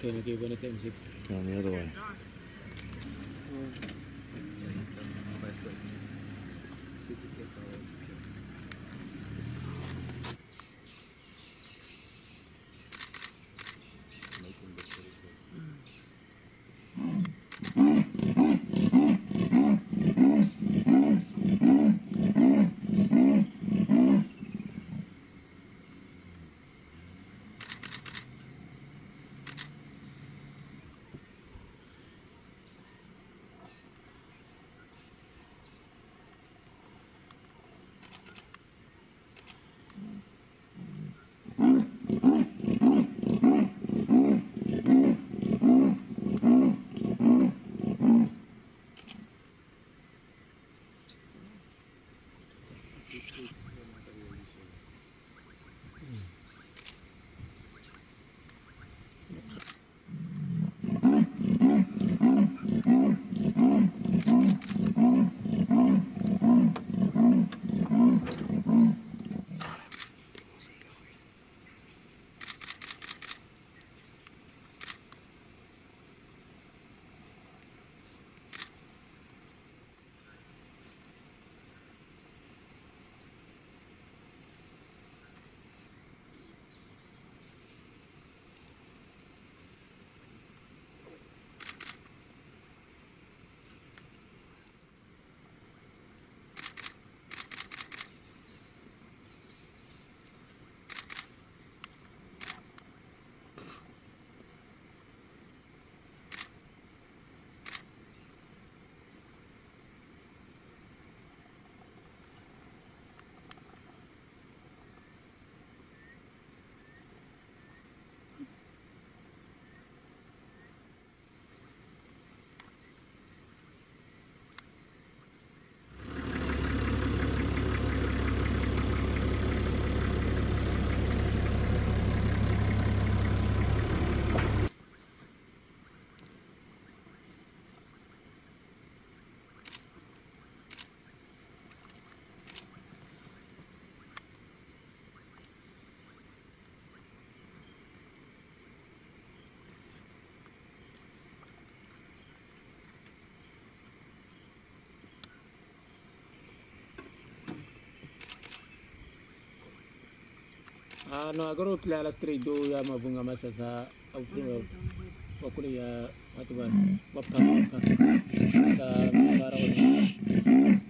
Can you give anything? Six. Go on the other way. Thank. No agaro kilala street do ya mabunga masasa au wakule ya watu wa wapa wapa sa para wale